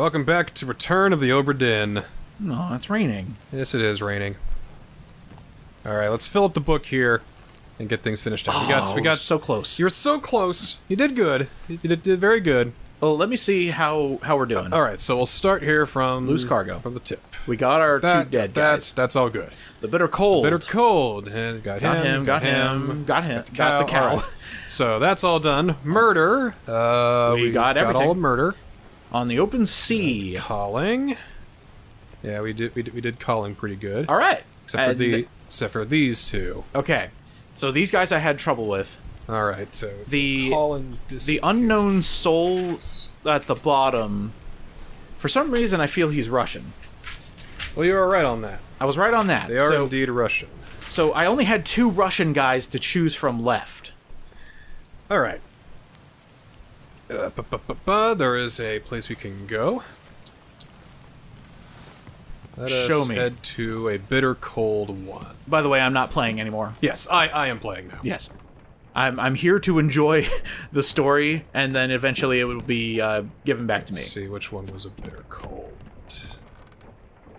Welcome back to Return of the Obra Dinn. No, it's raining. Yes, it is raining. All right, let's fill up the book here and get things finished up. we got, we Oh, got. so close. You're so close. You did good. You did, did very good. Well, let me see how how we're doing. All right, so we'll start here from Loose cargo. from the tip. We got our That, two dead that's guys. that's all good. The bitter cold. Bitter cold. And got, Got him. him. Got him. Got him. Cow. Got the cow. All right. So that's all done. Murder. Uh, We got everything. Got all of murder. On the open sea. Calling. Yeah, we did. We did, we did calling pretty good. All right. Except for And- the except for these two. Okay. So these guys I had trouble with. All right. So The calling the unknown soul at the bottom. For some reason, I feel he's Russian. Well, you were right on that. I was right on that. They are so, indeed Russian. so I only had two Russian guys to choose from left. All right. Uh, bu- bu- bu- there is a place we can go. Let us Show me. head to a bitter cold one. By the way, I'm not playing anymore. Yes, I, I am playing now. Yes. I'm, I'm here to enjoy the story, and then eventually it will be uh, given back to me. Let's see which one was a bitter cold.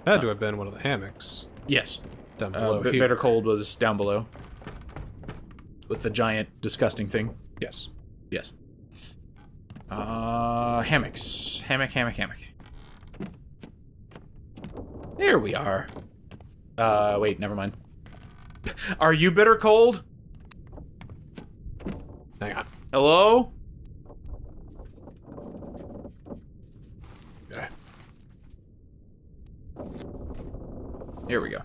Had to have been one of the hammocks Yes. down Uh, below here. Bitter Cold was down below. With the giant, disgusting thing. Yes. Yes. Uh, hammocks. Hammock, hammock, hammock. There we are. Uh, wait, never mind. Are you bitter cold? Hang on. Hello? Okay. Here we go.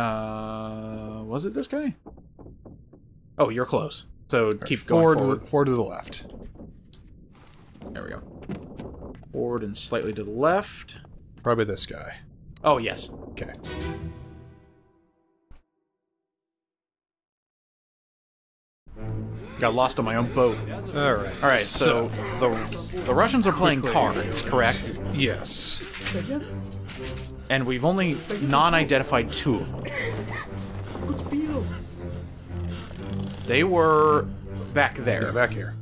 Uh, was it this guy? Oh, you're close. So keep going Forward, forward. To the, forward to the left. There we go. Forward and slightly to the left. Probably this guy. Oh, yes. Okay. Got lost on my own boat. All right. All right, so, the the Russians are playing cards, correct? yes. And we've only non-identified two of them. They were back there. Yeah, back here.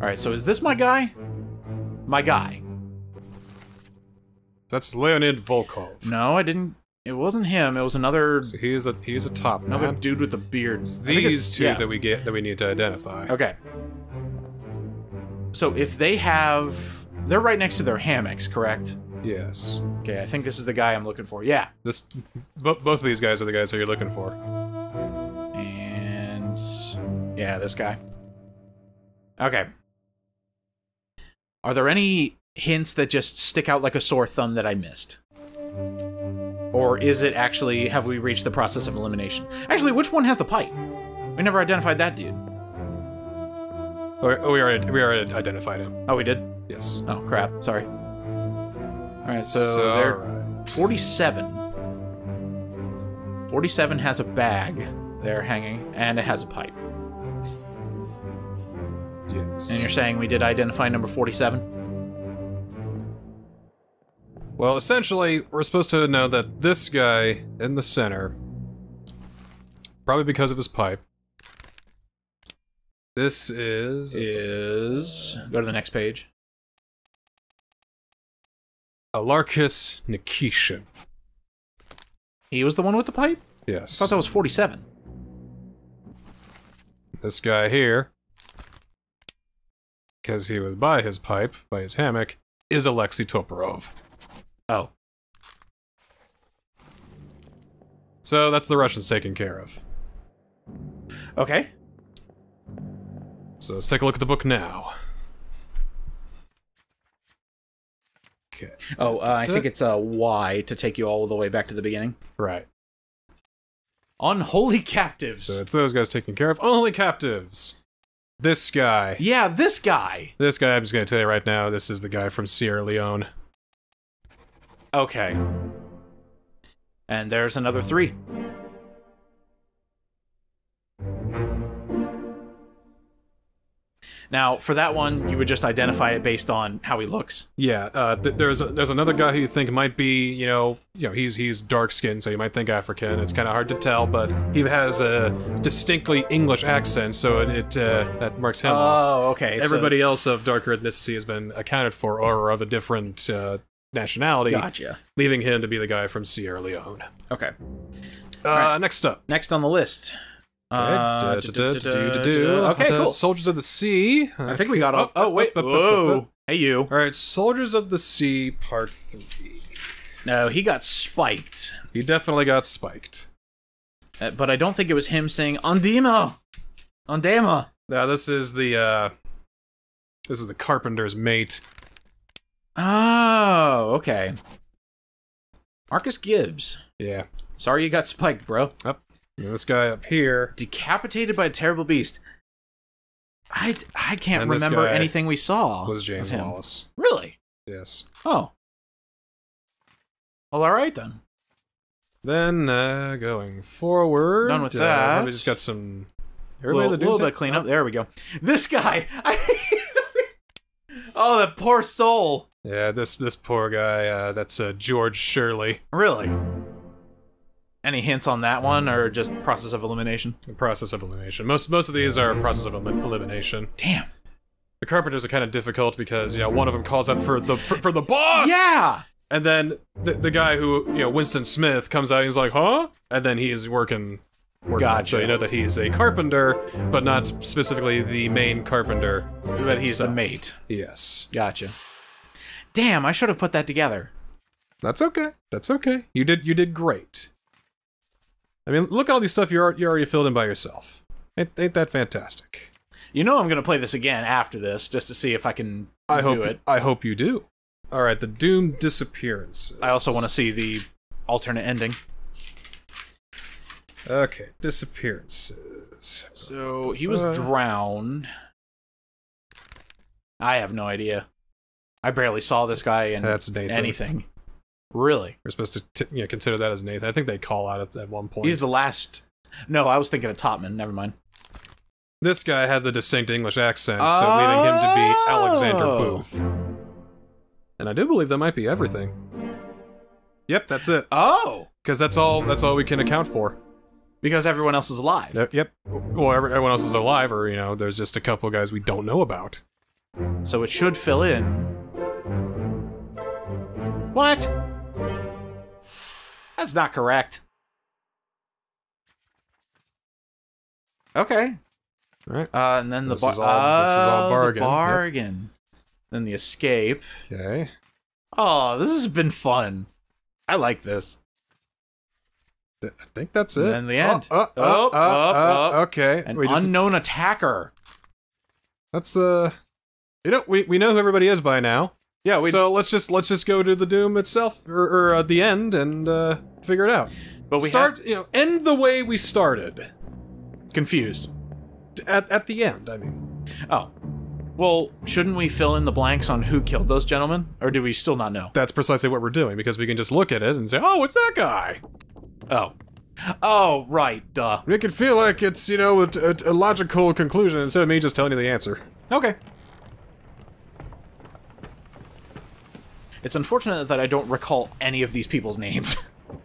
All right, so is this my guy? My guy. That's Leonid Volkov. No, I didn't. It wasn't him. It was another So he is a he is a top another man. dude with the beard. I think These it's- two yeah. that we get that we need to identify. Okay. So if they have, they're right next to their hammocks, correct? Yes. Okay, I think this is the guy I'm looking for. Yeah. This both of these guys are the guys that you're looking for. Yeah, this guy. Okay. Are there any hints that just stick out like a sore thumb that I missed? Or is it actually have we reached the process of elimination? Actually, which one has the pipe? We never identified that dude. Oh, we already we already identified him. Oh, we did. Yes. Oh crap! Sorry. All right, so, So, they're alright. 47. 47 has a bag there hanging, and it has a pipe. Yes. And you're saying we did identify number 47? Well, essentially, we're supposed to know that this guy in the center, probably because of his pipe. This is Is. Go to the next page. Alarchus Nikishin. He was the one with the pipe? Yes. I Yes. thought that was 47. This guy here, because he was by his pipe, by his hammock, is Alexei Toporov. Oh. So that's the Russians taken care of. Okay. So let's take a look at the book now. Okay. Oh, uh, I think it's a Y to take you all the way back to the beginning. Right. Unholy captives. So it's those guys taken care of. Only captives. This guy. yeah, this guy. This guy, I'm just going to tell you right now, this is the guy from Sierra Leone. Okay. And there's another three. Now, for that one, you would just identify it based on how he looks. Yeah, uh, th- there's a, there's another guy who you think might be, you know, you know, he's he's dark skinned, so you might think African. It's kind of hard to tell, but he has a distinctly English accent, so it, it uh, that marks him off. Oh, okay. so- Everybody else of darker ethnicity has been accounted for, or of a different uh, nationality, gotcha. leaving him to be the guy from Sierra Leone. Okay. Uh, Next up. Next on the list. Uh, Okay, cool. Soldiers of the Sea. I think we got all. Oh wait. Whoa. Hey you. All right, Soldiers of the Sea, Part Three. No, he got spiked. He definitely got spiked. Uh, but I don't think it was him saying Andima. Andema. Now this is the uh this is the carpenter's mate. Oh, okay. Marcus Gibbs. Yeah. Sorry you got spiked, bro. And this guy up here. Decapitated by a terrible beast. I, I can't And remember anything we saw. was James. Wallace. Really? Yes. Oh. Well, all right then. Then uh going forward. Done with uh, that. Probably just got some everybody little, the little bit of cleanup. There we go. This guy. oh, that poor soul. Yeah, this this poor guy, uh that's uh George Shirley. Really? Any hints on that one, or just process of elimination? Process of elimination. Most most of these are process of elim- elimination. Damn. The carpenters are kind of difficult because you know one of them calls out for the for, for the boss. Yeah. And then the, the guy who, you know, Winston Smith comes out and he's like, huh? And then he's working. working on it. So you know that he's a carpenter, but not specifically the main carpenter. But he's the himself. mate. Yes. Gotcha. Damn, I should have put that together. That's okay. That's okay. You did you did great. I mean, look at all these stuff you you already filled in by yourself. Ain't, ain't that fantastic? You know I'm gonna play this again after this, just to see if I can I do hope it. I hope you do. All right, the Doom disappearance. I also want to see the alternate ending. Okay, disappearances. So he was Uh. drowned. I have no idea. I barely saw this guy in That's Nathan. anything. Really? We're supposed to t- you know, consider that as Nathan. I think they call out at, at one point. He's the last. No, I was thinking of Topman. Never mind. This guy had the distinct English accent, so leading him to be oh. Alexander Oh. Booth. And I do believe that might be everything. Yep, that's it. Oh, Because that's all. That's all we can account for. because everyone else is alive. Yep. yep. Well, every- everyone else is alive, or you know, there's just a couple guys we don't know about. So it should fill in. What? That's not correct. Okay. Right. Uh, and then the This bar- is all- this is all Oh, the bargain. Yep. bargain. Then the escape. Okay. Oh, this has been fun. I like this. Th- I think that's it. And the end. Oh, oh, Oh, oh, oh, oh, oh. Okay. An unknown attacker. That's uh. You know, we we know who everybody is by now. Yeah, we. so let's just let's just go to the doom itself or, or uh, the end and uh, figure it out. but we Start, you know, end the way we started. confused. At at the end, I mean. Oh. Well, shouldn't we fill in the blanks on who killed those gentlemen? Or do we still not know? That's precisely what we're doing because we can just look at it and say, "Oh, it's that guy." Oh. Oh, right, duh. Make it feel like it's you know a, a, a logical conclusion instead of me just telling you the answer. Okay. It's unfortunate that I don't recall any of these people's names.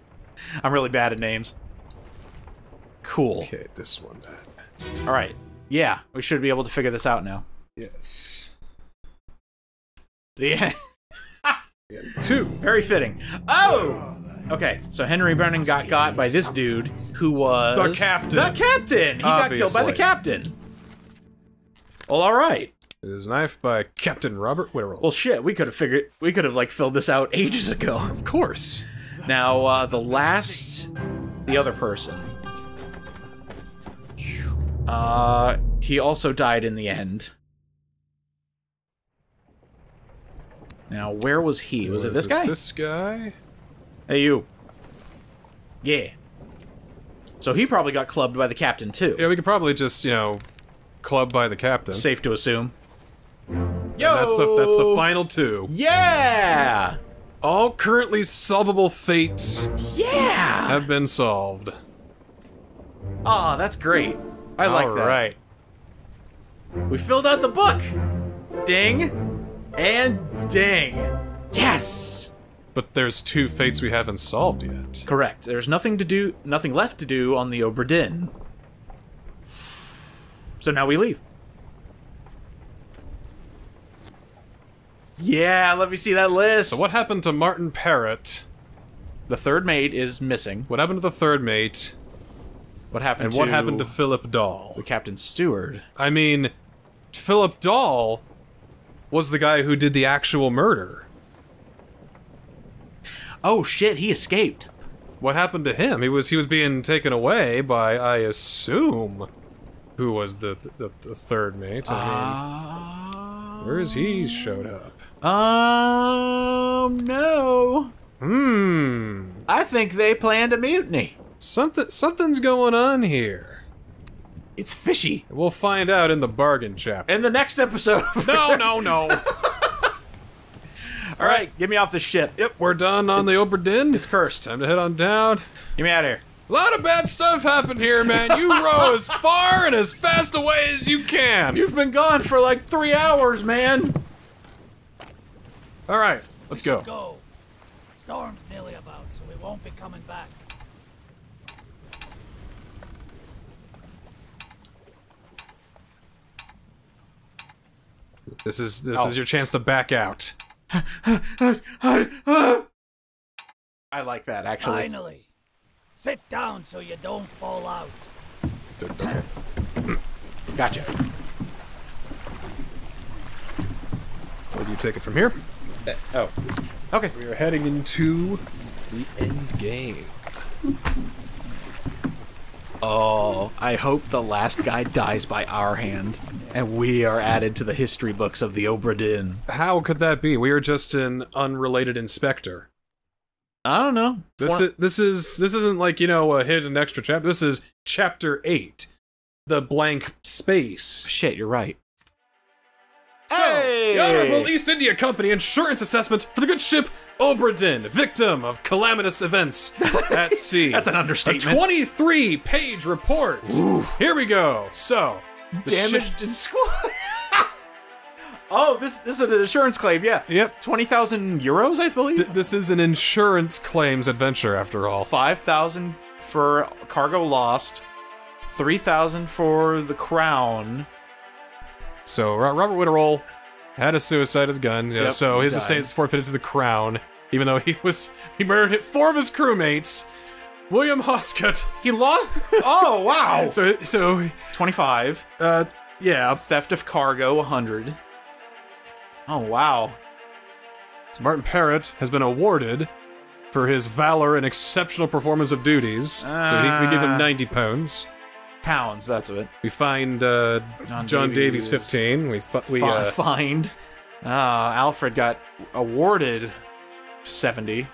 I'm really bad at names. Cool. Okay, this one then. All right. Yeah, we should be able to figure this out now. Yes. Yeah. Two. Very fitting. Oh! Okay, so Henry Brennan got got by this dude who was The captain. The captain. He got killed by the captain. Well, all right. It is knife by Captain Robert Witterel. Well, shit. We could have figured. We could have like filled this out ages ago. of course. Now, uh, the last, the other person. Uh, he also died in the end. Now, where was he? Was, it this guy? This guy? Hey, you. Yeah. So he probably got clubbed by the captain too. Yeah, we could probably just you know, club by the captain. Safe to assume. Yo. And that's the that's the final two. Yeah. All currently solvable fates Yeah. have been solved. Oh, that's great. I like that. All right. We filled out the book. Ding and ding. Yes. But there's two fates we haven't solved yet. Correct. There's nothing to do, nothing left to do on the Obra Dinn. So now we leave. Yeah, let me see that list. So what happened to Martin Perrott? The third mate is missing. What happened to the third mate? What happened And to what happened to Philip Dahl? the captain steward? I mean, Philip Dahl was the guy who did the actual murder. Oh shit, he escaped. What happened to him? He was he was being taken away by I assume who was the the, the third mate. I mean, ah. where is he showed up? Um, no. Hmm. I think they planned a mutiny. Something something's going on here. It's fishy. We'll find out in the bargain chapter. In the next episode. No, no, no. All right, get me off the ship. yep, we're done on the Obra Dinn. It's cursed. time to head on down. Get me out of here. A lot of bad stuff happened here, man. You row as far and as fast away as you can. You've been gone for like three hours, man. All right, let's go. Go. Storm's nearly about, so we won't be coming back. This is this Oh. is your chance to back out. I like that actually. Finally. Sit down so you don't fall out. Gotcha. Where do you take it from here? Uh, oh. Okay. We are heading into the end game. Oh, I hope the last guy dies by our hand, and we are added to the history books of the Obra Dinn. How could that be? We are just an unrelated inspector. I don't know. This For- is this is this isn't like you know a hidden extra chapter. This is chapter eight, the blank space. shit. You're right. So, Hey! the Honorable East India Company insurance assessment for the good ship Obra Dinn, victim of calamitous events at sea. That's an understatement. A understatement. 23 page report. Here we go. So, Damaged in squad. oh, this this is an insurance claim. Yeah. Yep. Twenty thousand euros, I believe. Th- this is an insurance claims adventure after all. Five thousand for cargo lost. Three thousand for the crown. So Robert Witterel had a suicide with a gun. Yep, so his died. estate is forfeited to the crown, even though he was he murdered four of his crewmates. William Hoscutt. He lost. Oh wow. So so Twenty-five. uh yeah. Theft of cargo. hundred. Oh wow. So Martin Perrott has been awarded for his valor and exceptional performance of duties. so he, we give him Ah. 90 pounds. Pounds. That's it. We find uh, John John, Davies. Davies. 15. We we uh, fined. Uh, Alfred got awarded seventy.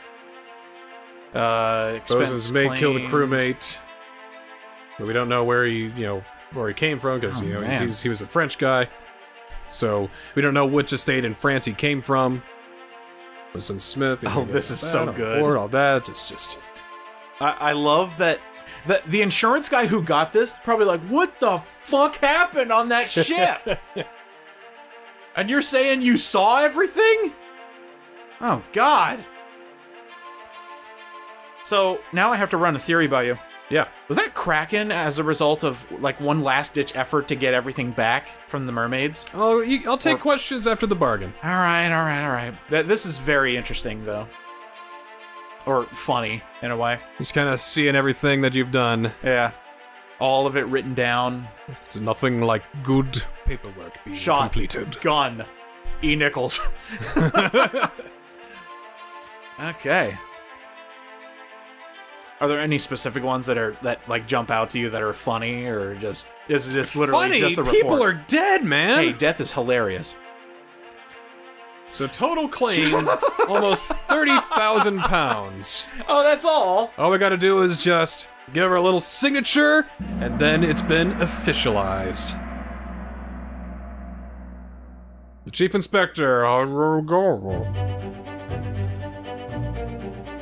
Uh, Bosun's mate killed a crewmate. But we don't know where he, you know, where he came from because Oh, you know he was he was a French guy. So we don't know which estate in France he came from. Was in Smith. Oh, this is so good. All that. It's just I, I love that. The, the insurance guy who got this probably like, what the fuck happened on that ship? and you're saying you saw everything? Oh God. So now I have to run a theory by you. yeah. Was that Kraken as a result of like one last ditch effort to get everything back from the mermaids? Oh, I'll, I'll take Or- questions after the bargain. All right, all right, all right. That this is very interesting though, or funny in a way. He's kind of seeing everything that you've done. Yeah, all of it written down. There's nothing like good paperwork being Shot. completed. Gun. E Nichols. okay. Are there any specific ones that are that like jump out to you that are funny or just is this literally Funny, just the report? people are dead, man. Hey, death is hilarious. So total claimed almost thirty thousand pounds. Oh, that's all. All we gotta do is just give her a little signature, and then it's been officialized. The chief inspector,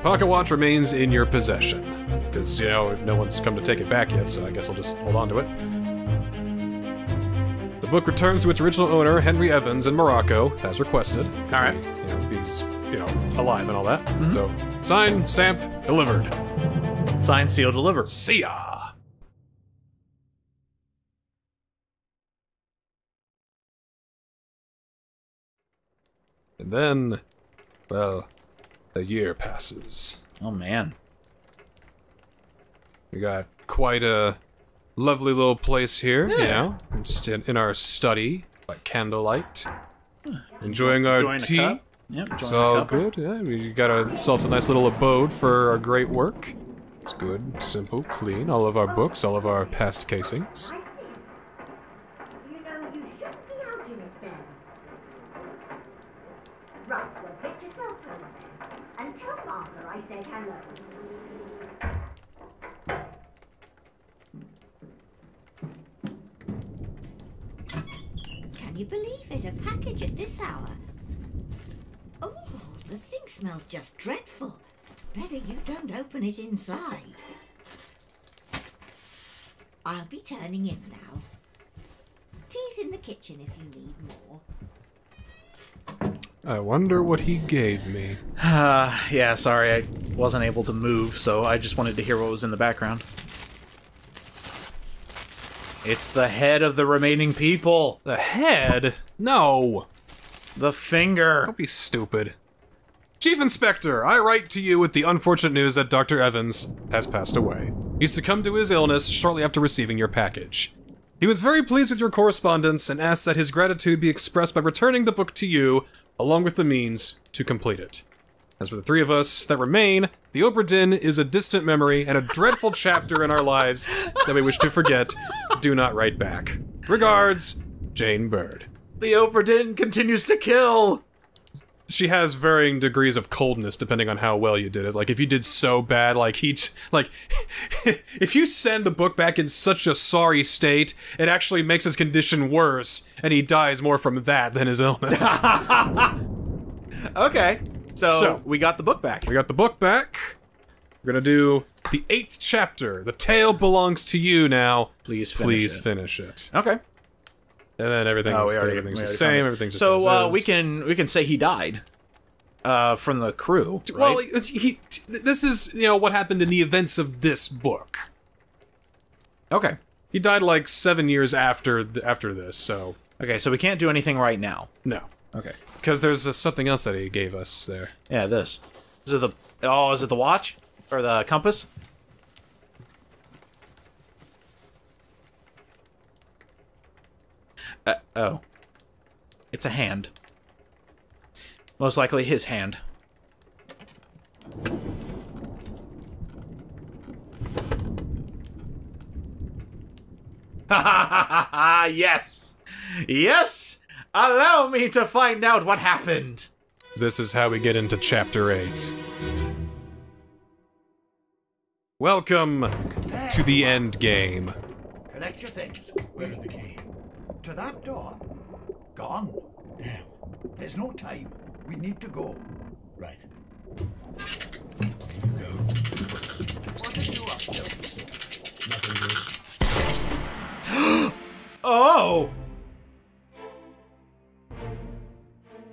Pocket watch remains in your possession. Because, you know, no one's come to take it back yet, so I guess I'll just hold on to it. The book returns to its original owner, Henry Evans, in Morocco, as requested. All right. You know, he's, you know, alive and all that. Mm-hmm. So, sign, stamp, delivered. Sign, seal, deliver. See ya! And then, well, a year passes. Oh man. We got quite a lovely little place here, you know, just in, our study, by candlelight, enjoying our Enjoying tea. Yep. It's all good. Yeah, we got ourselves a nice little abode for our great work. It's good, simple, clean. All of our books, all of our past casings. You know, you should be out in it then. Right, well, get yourself home then. And tell Father I said hello. Can you believe it? A package at this hour. Oh, the thing smells just dreadful. Better you don't open it inside. I'll be turning in now. Tea's in the kitchen if you need more. I wonder what he gave me. Uh, yeah, sorry, I wasn't able to move, so I just wanted to hear what was in the background. It's the head of the remaining people. The head? No! The finger. Don't be stupid. Chief Inspector, I write to you with the unfortunate news that Dr. Evans has passed away. He succumbed to his illness shortly after receiving your package. He was very pleased with your correspondence and asked that his gratitude be expressed by returning the book to you, along with the means to complete it. As for the three of us that remain, the Obra Dinn is a distant memory and a dreadful chapter in our lives that we wish to forget. Do not write back. Regards, Jane Bird. The Obra Dinn continues to kill. she has varying degrees of coldness depending on how well you did it. Like if you did so bad, like he, t- like if you send the book back in such a sorry state, it actually makes his condition worse, and he dies more from that than his illness. Okay. So, So- we got the book back. we got the book back. We're gonna do the eighth chapter. The tale belongs to you now. Please finish Please it. finish it. Okay. And then everything Oh, already, everything's the same. Everything's just so uh, we can we can say he died uh, from the crew. Right? Well, he, he, this is you know what happened in the events of this book. okay. He died like seven years after th- after this, so Okay. So we can't do anything right now. no, Okay. Because there's uh, something else that he gave us there. Yeah. This. Is it the? Oh, is it the watch or the compass? Uh, oh. It's a hand. Most likely his hand. Ha ha ha ha ha! Yes! Yes! Allow me to find out what happened! This is how we get into chapter eight. Welcome to the end game. Collect your things. Where's the key? To that door. Gone. Damn. There's no time. We need to go. Right. Here you go. What are you up to? Nothing good. Oh!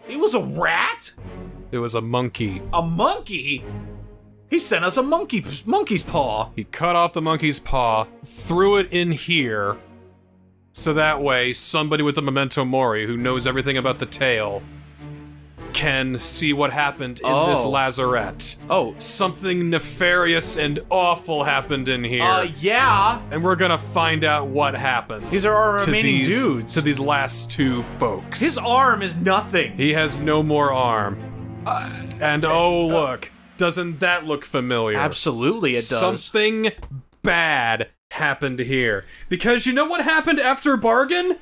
He was a rat? It was a monkey. A monkey? He sent us a monkey monkey's paw. He cut off the monkey's paw, threw it in here, so that way somebody with the memento mori who knows everything about the tale can see what happened in this Oh. lazarette. Oh, Something nefarious and awful happened in here. uh, yeah. and we're gonna find out what happened. These are our remaining these, dudes. To these last two folks. His arm is nothing. he has no more arm. and oh look, doesn't that look familiar? Absolutely, it does. Something bad happened here. Because you know what happened after Bargain?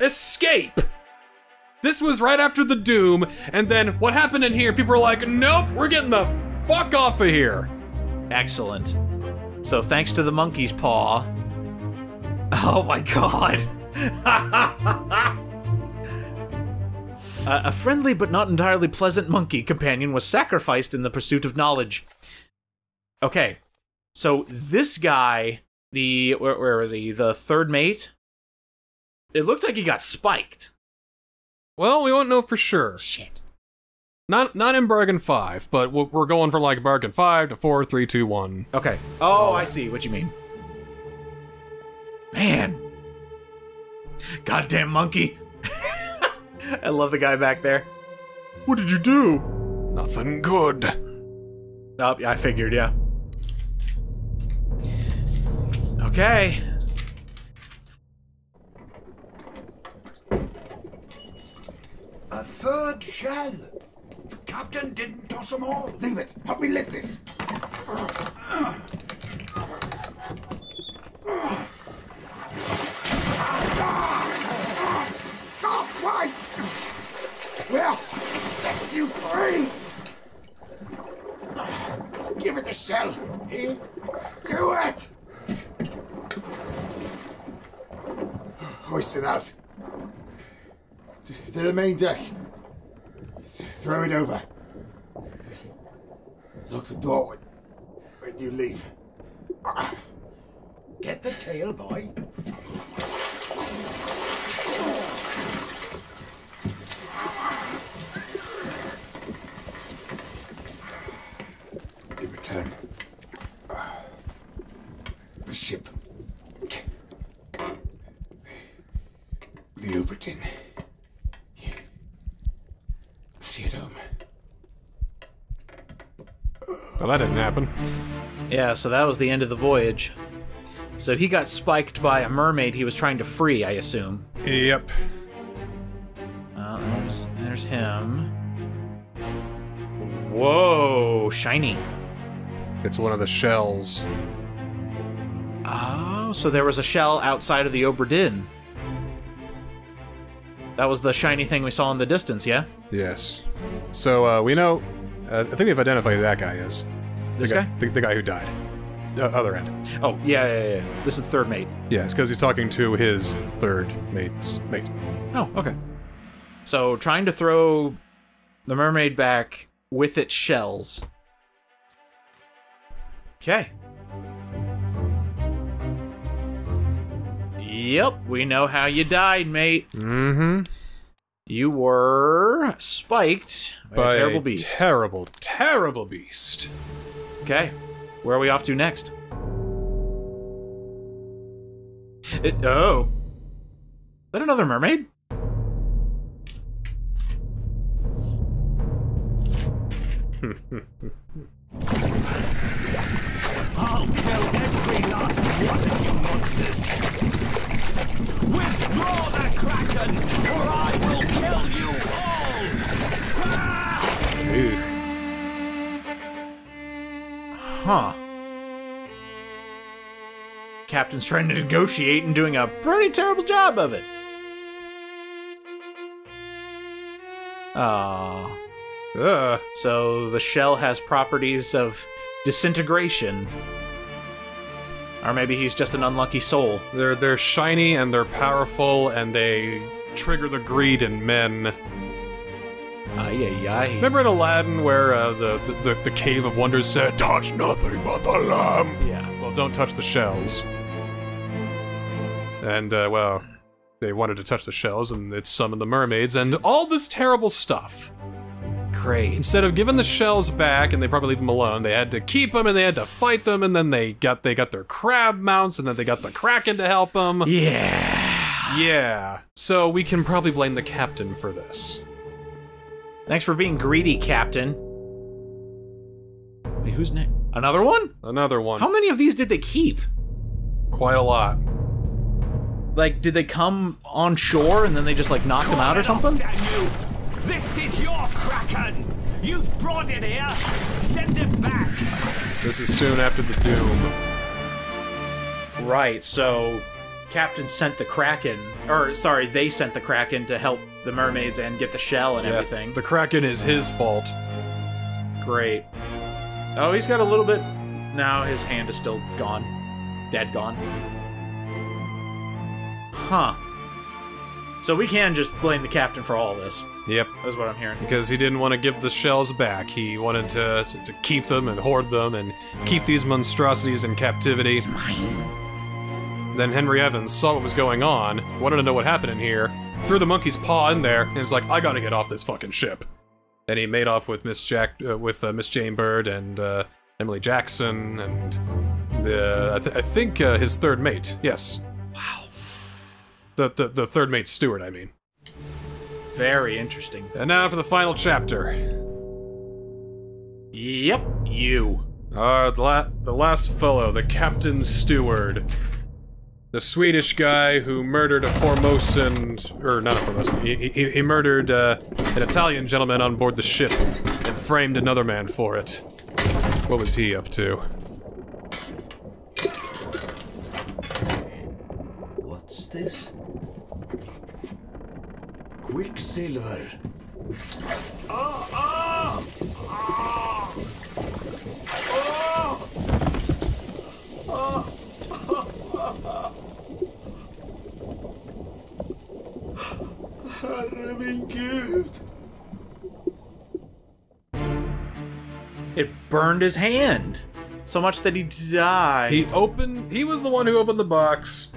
Escape! This was right after the Doom, and then what happened in here? People were like, nope, we're getting the fuck off of here. Excellent. So thanks to the monkey's paw. Oh my god. Uh, a friendly but not entirely pleasant monkey companion was sacrificed in the pursuit of knowledge. Okay, so this guy, the where, where was he? The third mate, it looked like he got spiked. Well, we won't know for sure. Shit. Not not in bargain five, but we're we're going for like bargain five to four, three, two, one. Okay. Oh, I see what you mean. Man. Goddamn monkey. I love the guy back there. What did you do? Nothing good. Oh, yeah, I figured, yeah. Okay. A third shell. The Captain didn't toss them all. Leave it. Help me lift this. Stop! Why? Well, set you free. Give it the shell. Here. Do it. Hoist it out. To the main deck. Throw it over. Lock the door when, when you leave. Get the tail, boy. In return, uh, the ship. The Obra Dinn. See it home. Well, that didn't happen. Yeah, so that was the end of the voyage. So he got spiked by a mermaid he was trying to free, I assume. Yep. Uh, there's, there's him. Whoa, shiny. It's one of the shells. Oh, so there was a shell outside of the Obra Dinn. That was the shiny thing we saw in the distance, yeah? Yes. So uh, we know. Uh, I think we've identified who that guy is. This the guy? The, the guy who died. Uh, other end. Oh, yeah, yeah, yeah. This is the third mate. Yeah, it's because he's talking to his third mate's mate. Oh, okay. So trying to throw the mermaid back with its shells. Okay. Yep, we know how you died, mate. Mm-hmm. You were spiked by, By a terrible beast. Terrible, terrible beast. Okay, where are we off to next? It, oh. Is that another mermaid? I'll kill every last one of you monsters. Withdraw the Kraken, or I will kill you Huh. Captain's trying to negotiate and doing a pretty terrible job of it. Ah. Uh, So the shell has properties of disintegration. Or maybe he's just an unlucky soul. they're they're shiny and they're powerful and they trigger the greed in men. Ay ay ay. Remember in Aladdin where uh, the, the the cave of wonders said, "Touch nothing but the lamp." Yeah. Well, don't touch the shells. And uh, well, they wanted to touch the shells, and it summoned the mermaids and all this terrible stuff. Great. Instead of giving the shells back, and they probably leave them alone, they had to keep them and they had to fight them, and then they got they got their crab mounts, and then they got the kraken to help them. Yeah. Yeah. So we can probably blame the captain for this. Thanks for being greedy, Captain. Wait, who's next? Another one? Another one. How many of these did they keep? Quite a lot. Like, did they come on shore and then they just like knocked them out or something? Damn you! This is your Kraken! You brought it here! Send it back! This is soon after the doom. Right, so Captain sent the Kraken, or sorry, they sent the Kraken to help the mermaids and get the shell and Yeah, everything. The kraken is his fault. Great. Oh, he's got a little bit. Now his hand is still gone. Dead gone. Huh. So we can just blame the captain for all this. Yep. That's what I'm hearing. Because he didn't want to give the shells back. He wanted to, to, to keep them and hoard them and keep these monstrosities in captivity. It's Mine. Then Henry Evans saw what was going on, wanted to know what happened in here, threw the monkey's paw in there, and is like, I gotta get off this fucking ship. And he made off with Miss Jack, uh, with uh, Miss Jane Bird and uh, Emily Jackson and the I, th- I think uh, his third mate. Yes. Wow. The, the the third mate Stewart, I mean. Very interesting. And now for the final chapter. Yep, you. Uh, the, la- the last fellow, the Captain Steward. The Swedish guy who murdered a Formosan, or not a Formosan, he, he, he murdered uh, an Italian gentleman on board the ship and framed another man for it. What was he up to? What's this? Quicksilver. Ah, ah, ah, ah, Herre min gud. It burned his hand. So much that he died. He opened, he was the one who opened the box,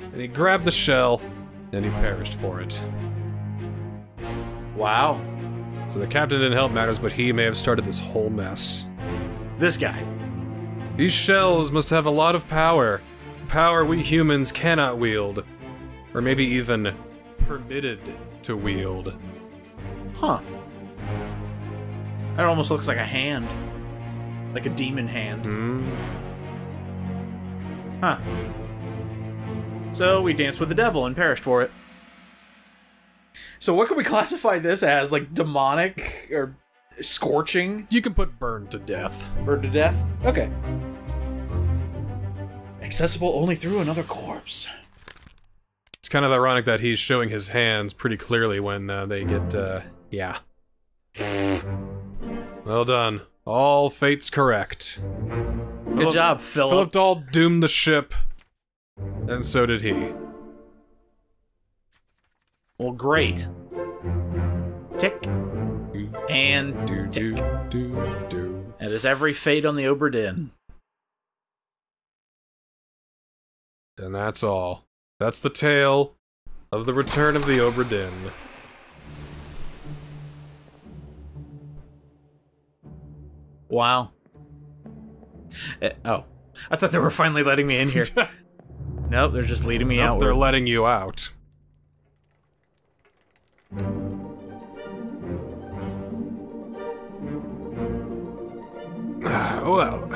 and he grabbed the shell, and he perished for it. wow. So the captain didn't help matters, but he may have started this whole mess. This guy. These shells must have a lot of power. Power we humans cannot wield. Or maybe even permitted to wield. Huh. That almost looks like a hand. Like a demon hand. Hmm? Huh. So we danced with the devil and perished for it. So what can we classify this as? Like demonic or scorching? You can put burned to death. Burned to death? Okay. Accessible only through another corpse. It's kind of ironic that he's showing his hands pretty clearly when uh, they get, uh, yeah. Well done. All fates correct. Good job, Philip. Philip Dahl doomed the ship, and so did he. Well, great. Tick and Do tick. do do do. That is every fate on the Obra Dinn. And that's all. That's the tale of the return of the Obra Dinn. Wow. Eh, oh, I thought they were finally letting me in here. nope, they're just leading me out. They're letting you out. well,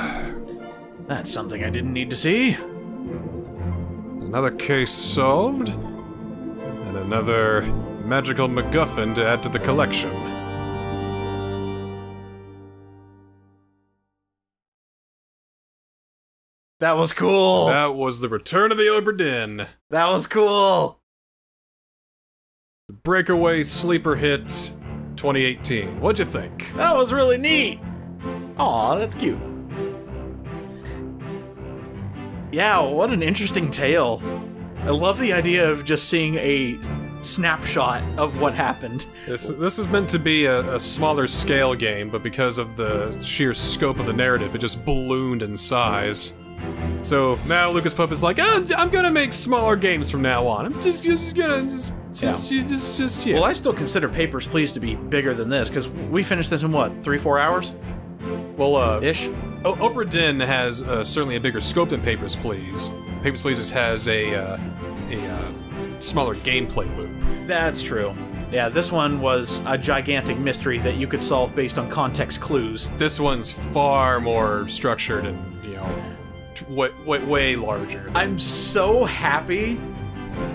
That's something I didn't need to see. Another case solved, and another magical MacGuffin to add to the collection. That was cool. That was the return of the Obra Dinn. that was cool. The breakaway sleeper hit 2018. What'd you think? That was really neat. Aw, that's cute. Yeah, what an interesting tale. I love the idea of just seeing a snapshot of what happened. This, this was meant to be a, a smaller scale game, but because of the sheer scope of the narrative, it just ballooned in size. So now Lucas Pope is like, "Ah, I'm, I'm gonna make smaller games from now on. I'm just, just gonna just, just, just, just, yeah. Well, I still consider Papers, Please to be bigger than this, because we finished this in what, three, four hours? well, uh, Ish? O- Obra Dinn has uh, certainly a bigger scope than Papers, Please. Papers, Please has a, uh, a uh, smaller gameplay loop. That's true. Yeah, this one was a gigantic mystery that you could solve based on context clues. This one's far more structured and, you know, way, way larger. I'm so happy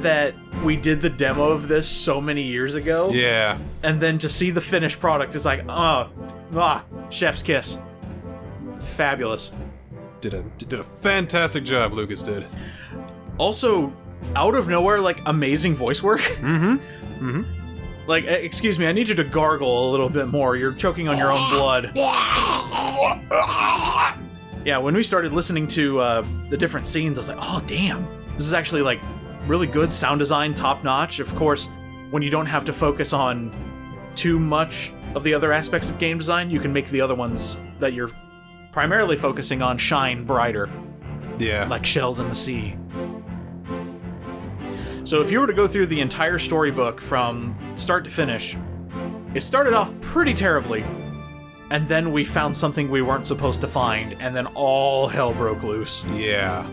that we did the demo of this so many years ago. yeah. And then to see the finished product is like, oh, ah, chef's kiss. Fabulous. Did a did a fantastic job, Lucas did. Also, out of nowhere, like amazing voice work. Mm-hmm. Mm-hmm. Like, excuse me, I need you to gargle a little bit more. You're choking on your own blood. Yeah, when we started listening to uh, the different scenes, I was like, oh damn, this is actually like really good sound design, top notch. Of course, when you don't have to focus on too much of the other aspects of game design, you can make the other ones that you're primarily focusing on shine brighter, Yeah. like shells in the sea. So if you were to go through the entire storybook from start to finish, it started off pretty terribly, and then we found something we weren't supposed to find, and then all hell broke loose. Yeah.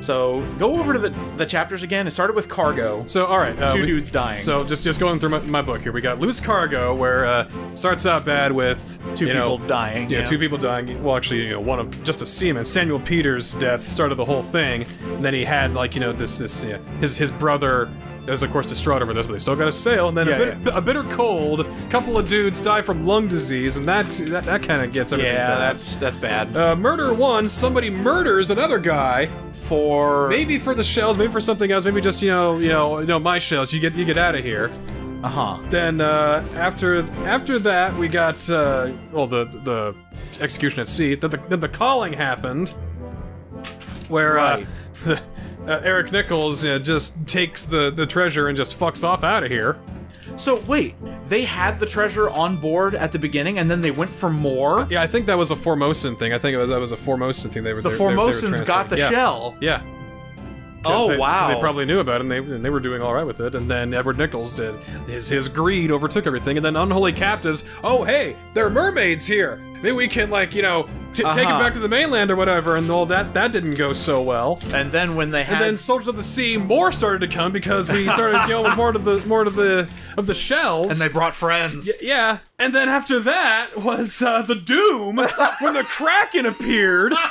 So go over to the the chapters again. It started with cargo. So all right, uh, Two we- dudes dying. So just just going through my, my book here, we got loose cargo where uh, starts out bad with Two you know, people dying, Yeah, yeah. two people dying. Well, actually, you know, one of just a seaman, Samuel Peters' death started the whole thing. And then he had like you know this this uh, his his brother. is of course distraught over this, but they still got to sail. And then Yeah, a, bit, a bitter cold, couple of dudes die from lung disease, and that that, that kind of gets everything. yeah, bad. that's that's bad. uh, murder one. Somebody murders another guy. For Maybe for the shells, maybe for something else. Maybe just you know, you know, you know, my shells. You get you get out of here. uh huh. Then uh, after after that, we got uh, well the the execution at sea. Then the, then the calling happened, where Right. uh, uh, Eric Nichols uh, just takes the the treasure and just fucks off out of here. So wait, they had the treasure on board at the beginning, and then they went for more. Yeah, I think that was a Formosan thing. I think it was, that was a Formosan thing. They were The Formosans got the. Yeah. shell. Yeah. Oh they, wow! They probably knew about it, and they and they were doing all right with it. And then Edward Nichols did his his greed overtook everything. And then unholy captives. Oh hey, there are mermaids here. Maybe we can like you know t- take it back to the mainland or whatever. And all that that didn't go so well. And then when they had And then soldiers of the sea more started to come because we started going more to the more to the of the shells. and they brought friends. yeah, and then after that was uh, the doom when the kraken appeared.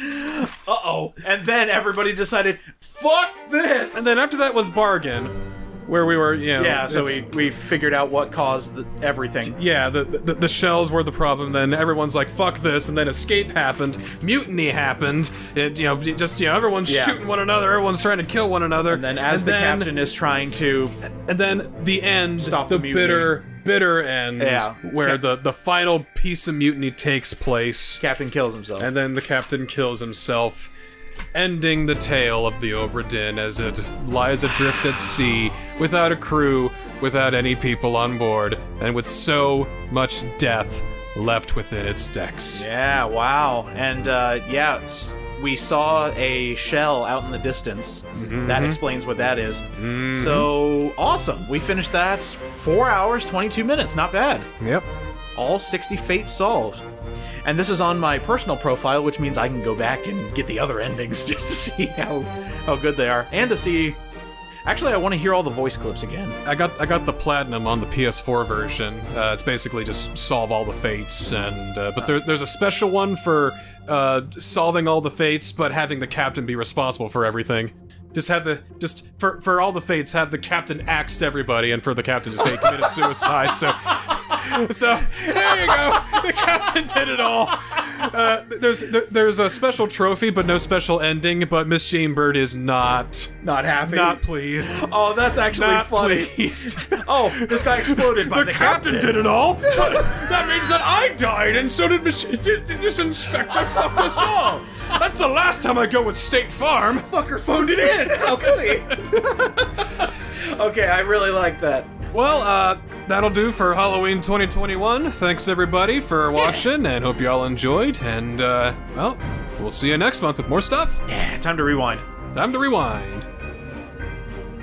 Uh oh. And then everybody decided, fuck this. And then after that was bargain, where we were, you know, yeah, so we we figured out what caused the, everything. yeah, the, the the shells were the problem. Then everyone's like, "Fuck this!" And then escape happened, mutiny happened. It, you know, just you know, everyone's Yeah. shooting one another, everyone's trying to kill one another. And then as the then- captain is trying to and then the end, Stop the, the bitter, bitter end, Yeah. where Cap- the the final piece of mutiny takes place, captain kills himself. and then the captain kills himself. Ending the tale of the Obra Dinn as it lies adrift at sea, without a crew, without any people on board, and with so much death left within its decks. yeah, wow. And uh yeah, we saw a shell out in the distance. Mm-hmm. That explains what that is. So awesome. We finished that 4 hours 22 minutes. Not bad. Yep. all 60 fates solved. And this is on my personal profile, which means I can go back and get the other endings just to see how how good they are, and to see. Actually, I want to hear all the voice clips again. I got I got the platinum on the PS4 version. Uh, it's basically just solve all the fates, and uh, but there, there's a special one for uh, solving all the fates, but having the captain be responsible for everything. Just have the just for for all the fates, have the captain axed everybody, and for the captain to say he committed suicide. So, so there you go. The captain did it all. Uh, there's there, there's a special trophy, but no special ending. But Miss Jane Bird is not Not happy. not pleased. oh, that's actually Not funny. pleased. Oh, this guy exploded by the, the, captain, did it all. But that means that I died, and so did Miss, this inspector. Fucked us all. That's the last time I go with State Farm. Fucker phoned it in. How could he? okay, I really like that. Well, uh, that'll do for Halloween 2021. Thanks everybody for watching, and hope you all enjoyed. And uh, well, we'll see you next month with more stuff. Yeah, time to rewind. Time to rewind.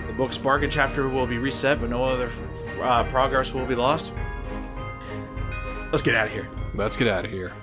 The book's bargain chapter will be reset, but no other uh, progress will be lost. Let's get out of here. Let's get out of here.